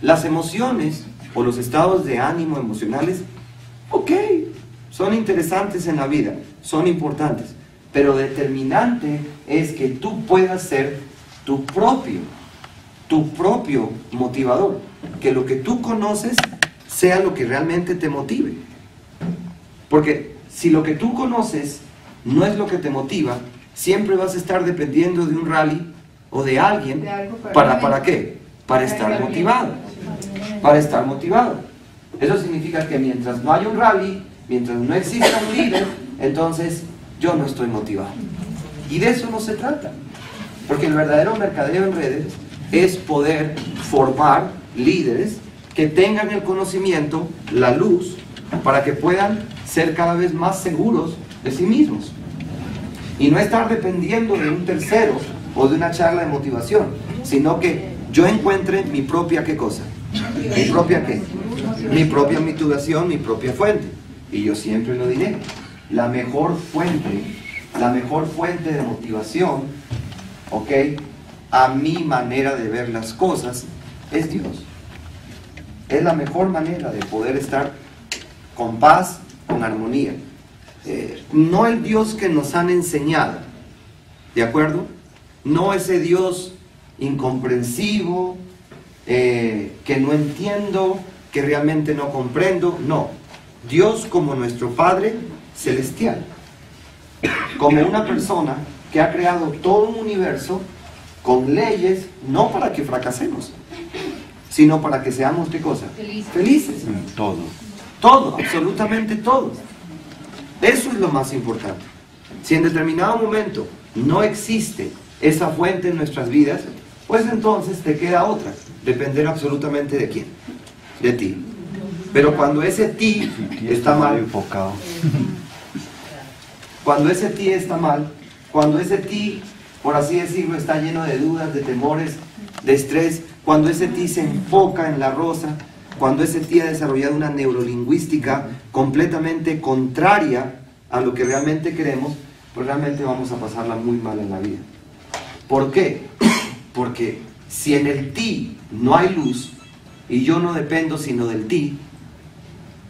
Las emociones o los estados de ánimo emocionales, ok, son interesantes en la vida, son importantes, pero determinante es que tú puedas ser tu propio, tu propio motivador, que lo que tú conoces sea lo que realmente te motive. Porque si lo que tú conoces no es lo que te motiva, siempre vas a estar dependiendo de un rally o de alguien. ¿Para, ¿Para qué? Para estar motivado. Para estar motivado. Eso significa que mientras no haya un rally, mientras no exista un líder, entonces yo no estoy motivado. Y de eso no se trata. Porque el verdadero mercadeo en redes es poder formar líderes que tengan el conocimiento, la luz, para que puedan ser cada vez más seguros de sí mismos. Y no estar dependiendo de un tercero o de una charla de motivación, sino que yo encuentre mi propia qué cosa. Mi propia qué. Mi propia motivación, mi propia fuente. Y yo siempre lo diré. La mejor fuente, la mejor fuente de motivación, ¿ok? A mi manera de ver las cosas es Dios. Es la mejor manera de poder estar con paz, con armonía. Eh, no el Dios que nos han enseñado, ¿de acuerdo? No ese Dios incomprensivo, eh, que no entiendo, que realmente no comprendo, no. Dios como nuestro Padre celestial, como una persona que ha creado todo un universo con leyes, no para que fracasemos, sino para que seamos qué cosa? Felices. Felices. Todo. Todo, absolutamente todo. Eso es lo más importante. Si en determinado momento no existe esa fuente en nuestras vidas, pues entonces te queda otra, depender absolutamente de quién, de ti. Pero cuando ese ti está mal, enfocado. cuando ese ti está mal, cuando ese ti, por así decirlo, está lleno de dudas, de temores, de estrés, cuando ese ti se enfoca en la rosa, cuando ese ti ha desarrollado una neurolingüística completamente contraria a lo que realmente queremos, pues realmente vamos a pasarla muy mal en la vida. ¿Por qué? Porque si en el ti no hay luz y yo no dependo sino del ti,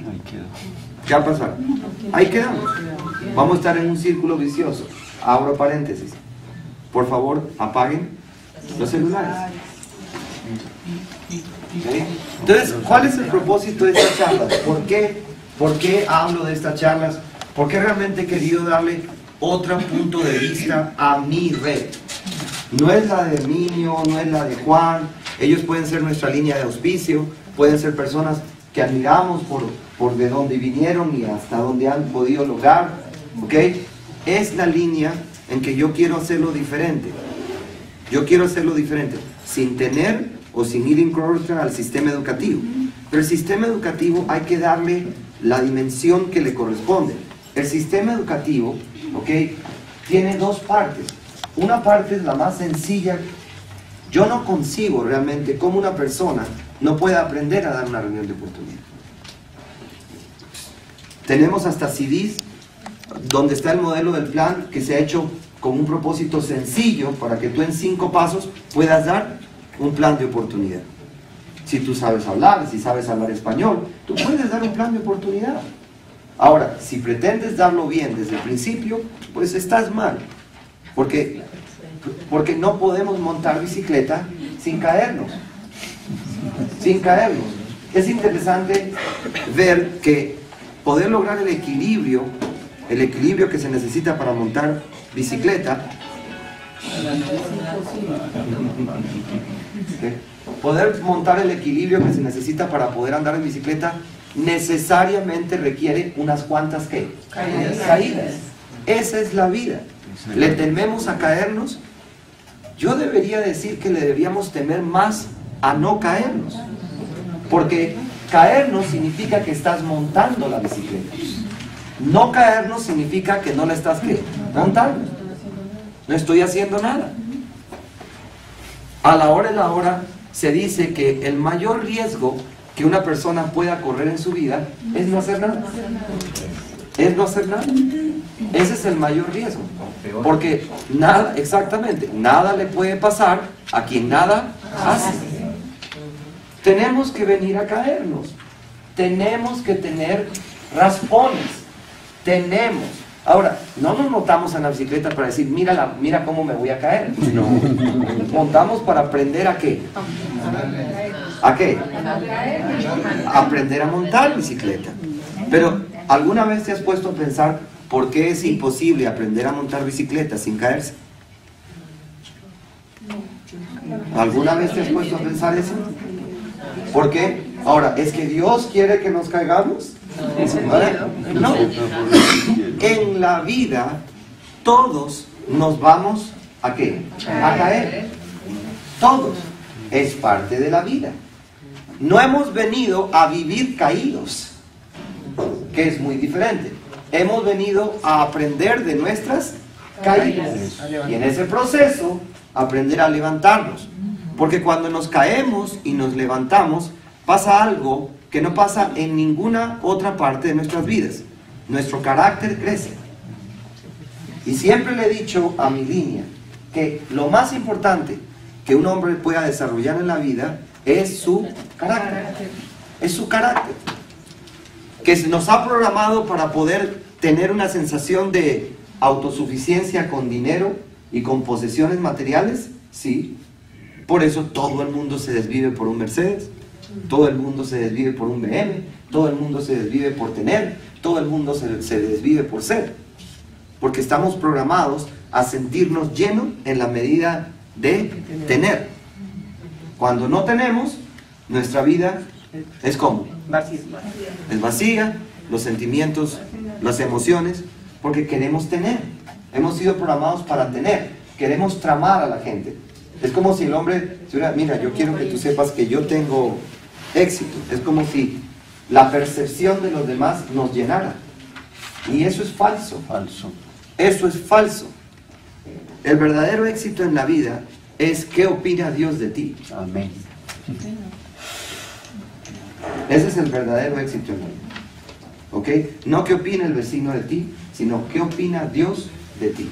Ahí quedó. ¿qué va a pasar? Ahí quedamos. Vamos a estar en un círculo vicioso. Abro paréntesis. Por favor, apaguen los celulares. Entonces, ¿cuál es el propósito de estas charlas? ¿Por qué, ¿Por qué hablo de estas charlas? Porque realmente he querido darle otro punto de vista a mi red. No es la de Herminio, no es la de Juan. Ellos pueden ser nuestra línea de auspicio, pueden ser personas que admiramos por, por de dónde vinieron y hasta dónde han podido lograr. ¿Ok? Es la línea en que yo quiero hacerlo diferente. Yo quiero hacerlo diferente, sin tener o sin ir en contra al sistema educativo. Pero el sistema educativo hay que darle la dimensión que le corresponde. El sistema educativo, ¿ok? Tiene dos partes. Una parte es la más sencilla. Yo no concibo realmente cómo una persona no puede aprender a dar una reunión de oportunidad. Tenemos hasta CDs donde está el modelo del plan que se ha hecho con un propósito sencillo para que tú en cinco pasos puedas dar un plan de oportunidad. Si tú sabes hablar, si sabes hablar español, tú puedes dar un plan de oportunidad. Ahora, si pretendes darlo bien desde el principio, pues estás mal. Porque, porque no podemos montar bicicleta sin caernos. Sin caernos. Es interesante ver que poder lograr el equilibrio, el equilibrio que se necesita para montar bicicleta, poder montar el equilibrio que se necesita para poder andar en bicicleta necesariamente requiere unas cuantas ¿qué? Caídas. caídas. Esa es la vida. ¿Le tememos a caernos? Yo debería decir que le deberíamos temer más a no caernos. Porque caernos significa que estás montando la bicicleta. No caernos significa que no la estás montando. No estoy haciendo nada. A la hora de la hora se dice que el mayor riesgo que una persona pueda correr en su vida es no hacer nada. Es no hacer nada. Ese es el mayor riesgo. Porque nada, exactamente, nada le puede pasar a quien nada hace. tenemos que venir a caernos. Tenemos que tener raspones. Tenemos. Ahora, no nos montamos en la bicicleta para decir, mira, la, mira cómo me voy a caer. No. Montamos para aprender a qué. ¿A qué? Aprender a montar bicicleta. Pero, ¿alguna vez te has puesto a pensar por qué es imposible aprender a montar bicicleta sin caerse? ¿Alguna vez te has puesto a pensar eso? ¿Por qué? Ahora, ¿es que Dios quiere que nos caigamos? No. En la vida todos nos vamos a qué? A caer. Todos. Es parte de la vida. No hemos venido a vivir caídos, que es muy diferente. Hemos venido a aprender de nuestras caídas. Y en ese proceso, aprender a levantarnos. Porque cuando nos caemos y nos levantamos, pasa algo que no pasa en ninguna otra parte de nuestras vidas. Nuestro carácter crece. Y siempre le he dicho a mi línea que lo más importante que un hombre pueda desarrollar en la vida es su carácter. Es su carácter. Que nos ha programado para poder tener una sensación de autosuficiencia con dinero y con posesiones materiales, sí. Por eso todo el mundo se desvive por un Mercedes, todo el mundo se desvive por un BM, todo el mundo se desvive por tener, todo el mundo se, se desvive por ser. Porque estamos programados a sentirnos llenos en la medida de tener. Cuando no tenemos, nuestra vida es como. Es vacía, los sentimientos, las emociones, porque queremos tener. Hemos sido programados para tener. Queremos tramar a la gente. Es como si el hombre, mira, yo quiero que tú sepas que yo tengo éxito. Es como si la percepción de los demás nos llenara. Y eso es falso. Falso. Eso es falso. El verdadero éxito en la vida es qué opina Dios de ti. Amén. Ese es el verdadero éxito en la vida. ¿Ok? No qué opina el vecino de ti, sino qué opina Dios de ti.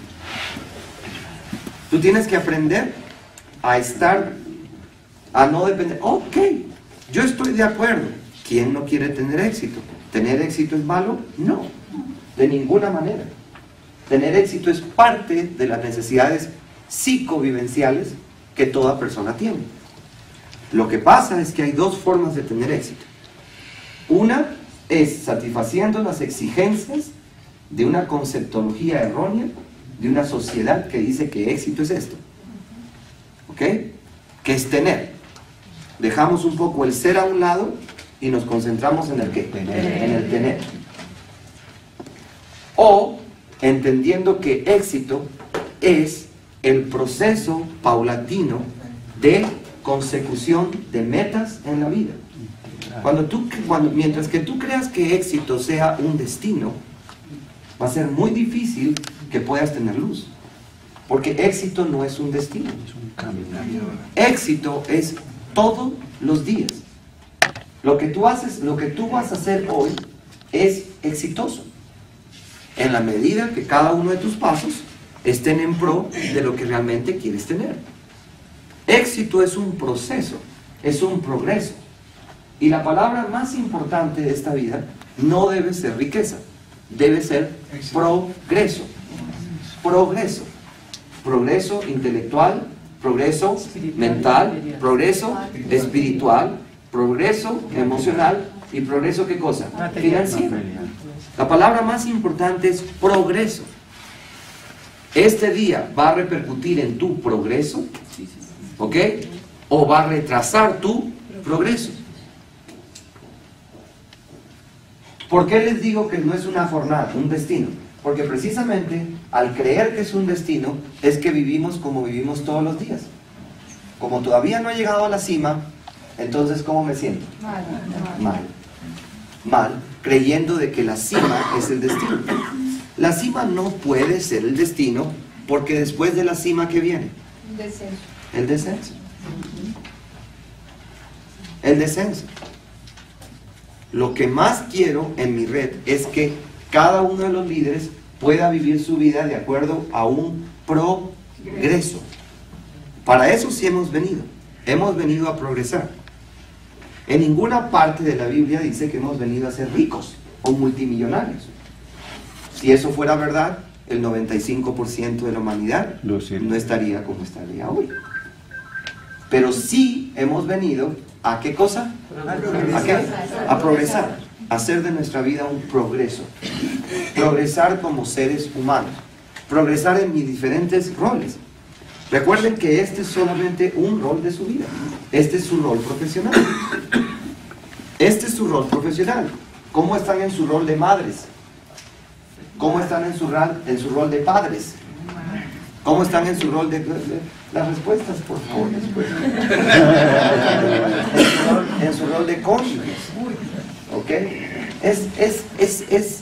Tú tienes que aprender a estar, a no depender. Ok, yo estoy de acuerdo. ¿Quién no quiere tener éxito? ¿Tener éxito es malo? No, de ninguna manera. Tener éxito es parte de las necesidades psicovivenciales que toda persona tiene. Lo que pasa es que hay dos formas de tener éxito. Una es satisfaciendo las exigencias de una conceptología errónea de una sociedad que dice que éxito es esto. ¿Ok? Que es tener. Dejamos un poco el ser a un lado y nos concentramos en el qué? En el tener. O entendiendo que éxito es el proceso paulatino de consecución de metas en la vida. Cuando tú, cuando, mientras que tú creas que éxito sea un destino, va a ser muy difícil que puedas tener luz. Porque éxito no es un destino. Es un Éxito es todos los días. Lo que tú haces, lo que tú vas a hacer hoy es exitoso. En la medida que cada uno de tus pasos estén en pro de lo que realmente quieres tener. Éxito es un proceso, es un progreso. Y la palabra más importante de esta vida no debe ser riqueza, debe ser progreso. Progreso. Progreso intelectual, progreso mental, progreso espiritual, progreso emocional y progreso qué cosa? Financiero. La palabra más importante es progreso. Este día va a repercutir en tu progreso, ¿ok? O va a retrasar tu progreso. ¿Por qué les digo que no es una jornada, un destino? Porque precisamente al creer que es un destino es que vivimos como vivimos todos los días. Como todavía no he llegado a la cima, entonces ¿cómo me siento? Mal. Mal. Mal, creyendo de que la cima es el destino. La cima no puede ser el destino porque después de la cima ¿qué viene? El descenso. El descenso. El descenso. Lo que más quiero en mi red es que cada uno de los líderes pueda vivir su vida de acuerdo a un progreso. Para eso sí hemos venido. Hemos venido a progresar. En ninguna parte de la Biblia dice que hemos venido a ser ricos o multimillonarios. Si eso fuera verdad, el 95% de la humanidad no estaría como estaría hoy. Pero sí hemos venido a qué cosa? ¿A qué? Progresar, a hacer de nuestra vida un progreso. Progresar como seres humanos. Progresar en mis diferentes roles. Recuerden que este es solamente un rol de su vida. Este es su rol profesional. Este es su rol profesional. ¿Cómo están en su rol de madres? ¿Cómo están en su, en su rol de padres? ¿Cómo están en su rol de... de- las respuestas, por favor. después. en, su rol, en su rol de cónyuges. ¿Ok? Es, es, es, es...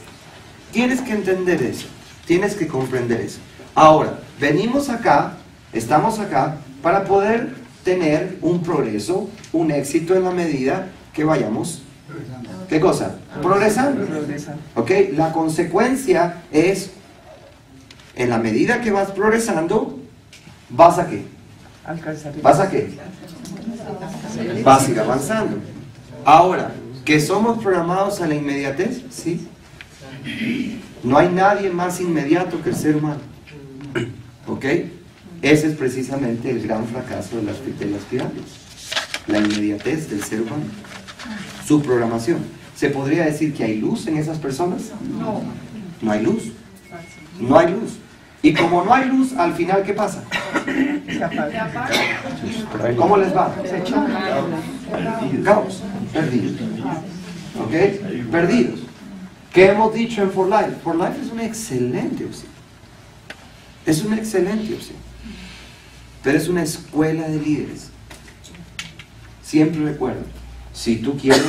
Tienes que entender eso. Tienes que comprender eso. Ahora, venimos acá, estamos acá, para poder tener un progreso, un éxito en la medida que vayamos... ¿Qué cosa? Progresando. ¿Ok? La consecuencia es, en la medida que vas progresando, ¿vas a qué? ¿Vas a qué? Vas a ir avanzando. Ahora, ¿que somos programados a la inmediatez? Sí. No hay nadie más inmediato que el ser humano. ¿Ok? Ese es precisamente el gran fracaso de las, de las pirámides. La inmediatez del ser humano. Su programación. ¿Se podría decir que hay luz en esas personas? No. No hay luz. No hay luz. Y como no hay luz, al final, ¿qué pasa? ¿Cómo les va? Caos. Perdidos. ¿Ok? Perdidos. ¿Qué hemos dicho en For Life? For Life es una excelente opción. Es una excelente opción. Pero es una escuela de líderes. Siempre recuerdo, si tú quieres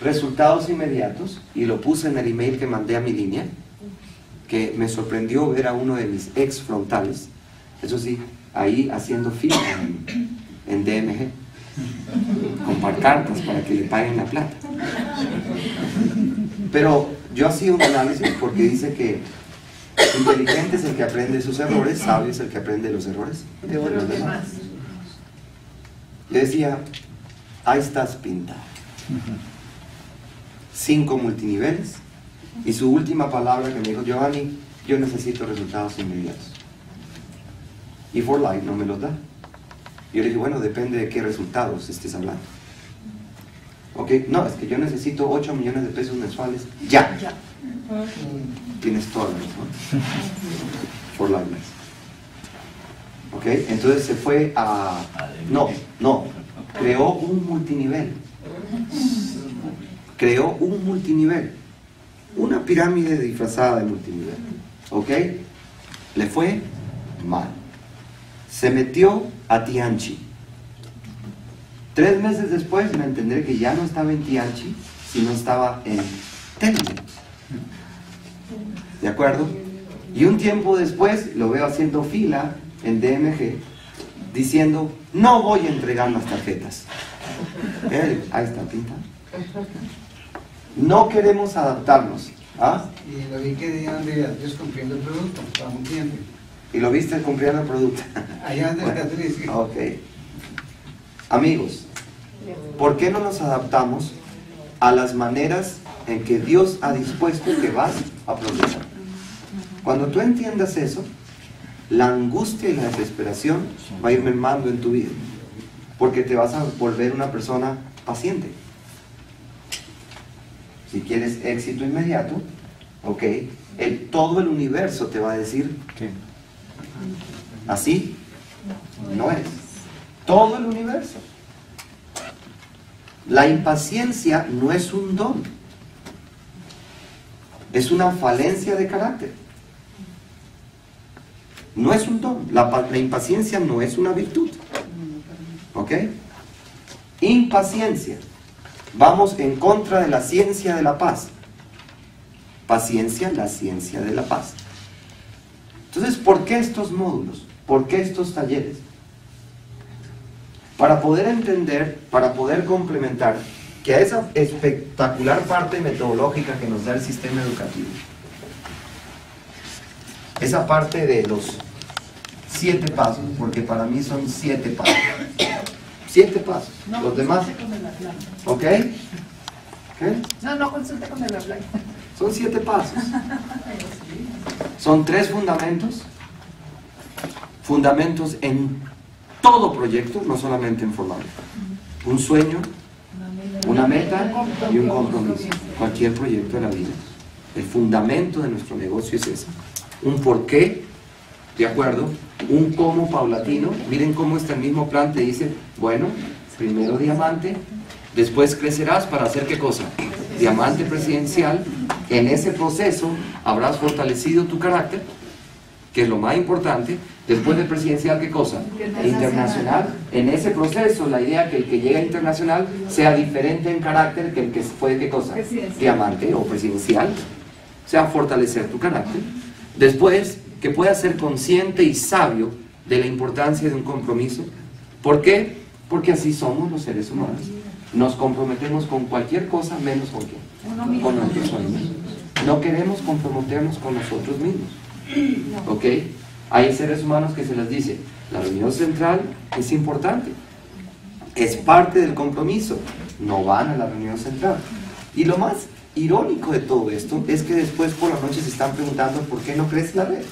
resultados inmediatos, y lo puse en el email que mandé a mi línea, que me sorprendió ver a uno de mis ex frontales, eso sí, ahí haciendo fila en, en DMG, con pancartas para que le paguen la plata. Pero yo hacía un análisis porque dice que inteligente es el que aprende sus errores, sabio es el que aprende los errores de los demás. Yo decía, ahí estás pintado. Cinco multiniveles. Y su última palabra que me dijo, Giovanni, yo necesito resultados inmediatos. Y For Life no me los da. Yo le dije, bueno, depende de qué resultados estés hablando. Ok, no, es que yo necesito 8 millones de pesos mensuales. Ya. Ya. Tienes toda la razón. For Life. Ok, entonces se fue a... No, no. Creó un multinivel. Creó un multinivel. Una pirámide disfrazada de multinivel. ¿Ok? Le fue mal. Se metió a Tianchi. Tres meses después me entenderé que ya no estaba en Tianchi, sino estaba en Telmex. ¿De acuerdo? Y un tiempo después lo veo haciendo fila en DMG diciendo, no voy a entregar las tarjetas. Eh, Ahí está pintado. No queremos adaptarnos. ¿ah? Y lo vi que dijeron de antes cumpliendo el producto para un cliente. Y lo viste cumpliendo el producto. Allá el Catriz. Ok. Amigos, ¿por qué no nos adaptamos a las maneras en que Dios ha dispuesto que vas a progresar? Cuando tú entiendas eso, la angustia y la desesperación va a ir mermando en tu vida, porque te vas a volver una persona paciente. Si quieres éxito inmediato, ok, el, todo el universo te va a decir. Así no es. Todo el universo. La impaciencia no es un don. Es una falencia de carácter. No es un don. La impaciencia no es una virtud. ¿Ok? Impaciencia. Vamos en contra de la ciencia de la paz. Paciencia, la ciencia de la paz. Entonces, ¿por qué estos módulos? ¿Por qué estos talleres? Para poder entender, para poder complementar que a esa espectacular parte metodológica que nos da el sistema educativo, esa parte de los siete pasos, porque para mí son siete pasos, Siete pasos. No Los demás, con el. ¿ok? ¿Ok? No, no consulte con el Atlanta. Son siete pasos. Son tres fundamentos. Fundamentos en todo proyecto, no solamente en formal. Un sueño, una meta y un compromiso. Cualquier proyecto de la vida. El fundamento de nuestro negocio es ese. Un porqué, ¿de acuerdo? Un cómo paulatino. Miren cómo está el mismo plan te dice, bueno, primero diamante, después crecerás para hacer qué cosa? Diamante presidencial. En ese proceso habrás fortalecido tu carácter, que es lo más importante. Después de presidencial, ¿qué cosa? Internacional. En ese proceso, la idea que el que llega a internacional sea diferente en carácter que el que fue, ¿qué cosa? Diamante o presidencial. O sea, fortalecer tu carácter. Después, que puedas ser consciente y sabio de la importancia de un compromiso. ¿Por qué? Porque así somos los seres humanos. Nos comprometemos con cualquier cosa menos con quién con nosotros mismos. No queremos comprometernos con nosotros mismos. ¿Ok? Hay seres humanos que se les dice, la reunión central es importante, es parte del compromiso, no van a la reunión central. Y lo más irónico de todo esto es que después por la noche se están preguntando por qué no crece la red.